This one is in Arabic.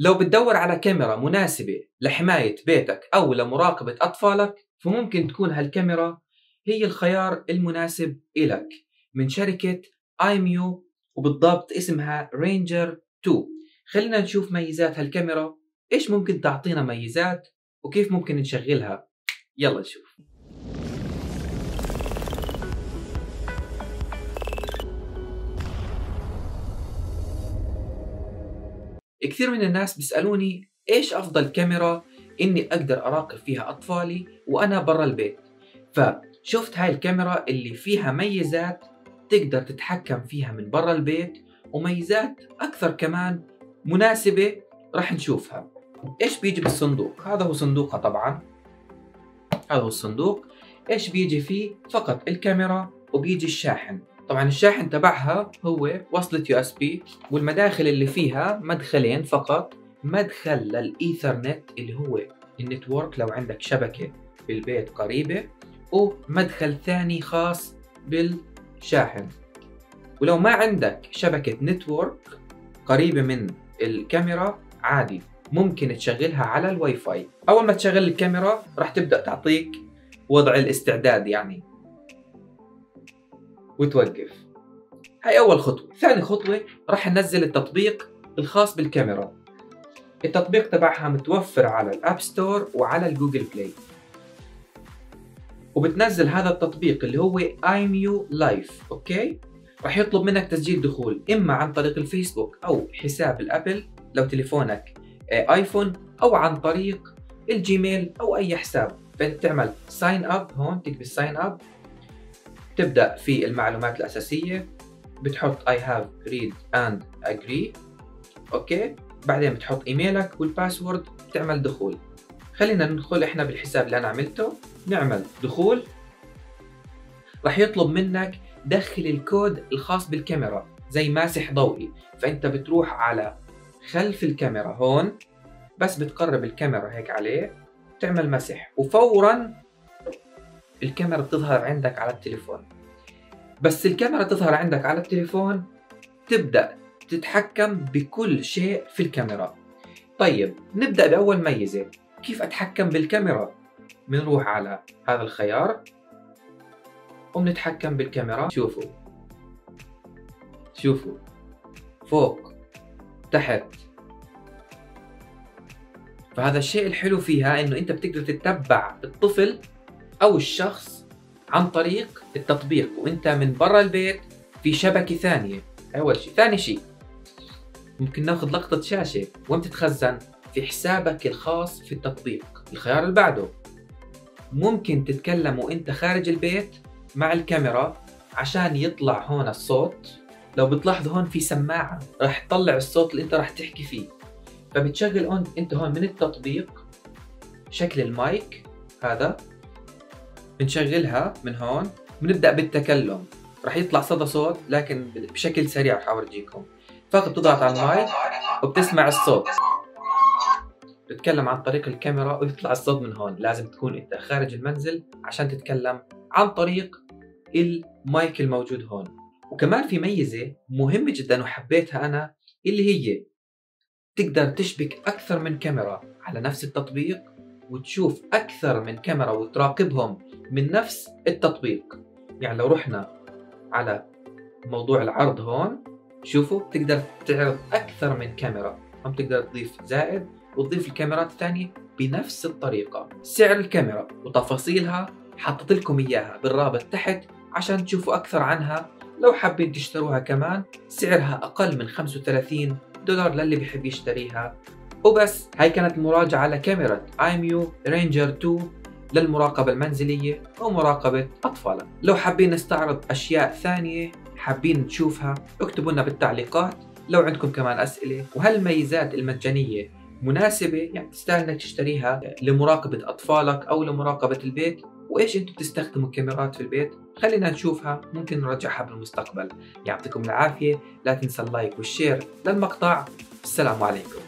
لو بتدور على كاميرا مناسبة لحماية بيتك أو لمراقبة أطفالك فممكن تكون هالكاميرا هي الخيار المناسب إلك من شركة Imou وبالضبط اسمها Ranger 2 خلينا نشوف ميزات هالكاميرا إيش ممكن تعطينا ميزات وكيف ممكن نشغلها؟ يلا نشوف. كثير من الناس بيسألوني إيش أفضل كاميرا إني أقدر أراقب فيها أطفالي وأنا برا البيت؟ فشفت هاي الكاميرا اللي فيها ميزات تقدر تتحكم فيها من برا البيت وميزات أكثر كمان مناسبة راح نشوفها. إيش بيجي بالصندوق؟ هذا هو صندوقها طبعا. هذا هو الصندوق. إيش بيجي فيه؟ فقط الكاميرا وبيجي الشاحن. طبعا الشاحن تبعها هو وصلة USB والمداخل اللي فيها مدخلين فقط. مدخل للإيثرنت اللي هو ال network لو عندك شبكة بالبيت قريبة. ومدخل ثاني خاص بالشاحن. ولو ما عندك شبكة network قريبة من الكاميرا عادي ممكن تشغلها على الواي فاي. أول ما تشغل الكاميرا راح تبدأ تعطيك وضع الاستعداد يعني وتوقف. هاي أول خطوة. ثاني خطوة راح ننزل التطبيق الخاص بالكاميرا. التطبيق تبعها متوفر على ال App Store وعلى ال Google Play. وبتنزل هذا التطبيق اللي هو Imou Life okay؟ راح يطلب منك تسجيل دخول إما عن طريق الفيسبوك أو حساب ال Apple لو تليفونك آه، iPhone أو عن طريق ال Gmail أو أي حساب. فإنت تعمل sign up هون تكتب sign up تبدأ في المعلومات الأساسية بتحط I have read and agree okay؟ بعدين بتحط إيميلك وال password بتعمل دخول. خلينا ندخل إحنا بالحساب اللي أنا عملته نعمل دخول. راح يطلب منك دخل الكود الخاص بالكاميرا زي ماسح ضوئي. فأنت بتروح على خلف الكاميرا هون بس بتقرب الكاميرا هيك عليه تعمل مسح وفورا الكاميرا بتظهر عندك على التليفون. بس الكاميرا تظهر عندك على التليفون تبدأ تتحكم بكل شيء في الكاميرا. طيب نبدأ بأول ميزة. كيف أتحكم بالكاميرا؟ بنروح على هذا الخيار. وبنتحكم بالكاميرا. شوفوا. شوفوا. فوق. تحت. فهذا الشيء الحلو فيها إنه أنت بتقدر تتبع الطفل أو الشخص عن طريق التطبيق وأنت من برا البيت في شبكة ثانية. أول شيء. ثاني شيء ممكن ناخذ لقطة شاشة وين تتخزن في حسابك الخاص في التطبيق الخيار اللي بعده. ممكن تتكلم وأنت خارج البيت مع الكاميرا عشان يطلع هون الصوت. لو بتلاحظوا هون في سماعة راح تطلع الصوت اللي أنت راح تحكي فيه. فبتشغل أنت هون من التطبيق شكل المايك هذا. بنشغلها من هون بنبدأ بالتكلم. راح يطلع صدى صوت لكن بشكل سريع راح اورجيكم فقط بتضغط على المايك وبتسمع الصوت. بتتكلم عن طريق الكاميرا ويطلع الصوت من هون. لازم تكون أنت خارج المنزل عشان تتكلم عن طريق المايك الموجود هون. وكمان في ميزة مهمة جدا وحبيتها أنا اللي هي تقدر تشبك أكثر من كاميرا على نفس التطبيق وتشوف أكثر من كاميرا وتراقبهم من نفس التطبيق. يعني لو رحنا على موضوع العرض هون شوفوا بتقدر تعرض أكثر من كاميرا. هم تقدر تضيف زائد وتضيف الكاميرات الثانية بنفس الطريقة. سعر الكاميرا وتفاصيلها حطيت لكم إياها بالرابط تحت عشان تشوفوا أكثر عنها. لو حابين تشتروها كمان سعرها أقل من 35 دولار للي بيحب يشتريها. وبس هاي كانت مراجعة لكاميرا Imou Ranger 2 للمراقبة المنزلية أو مراقبة أطفالك لو حابين نستعرض أشياء ثانية حابين نشوفها اكتبوا لنا بالتعليقات. لو عندكم كمان أسئلة وهل الميزات المجانية مناسبة يعني تستاهل إنك تشتريها لمراقبة أطفالك أو لمراقبة البيت. وإيش أنتم بتستخدموا كاميرات في البيت؟ خلينا نشوفها ممكن نرجعها بالمستقبل. يعطيكم العافية لا تنسى اللايك والشير للمقطع. السلام عليكم.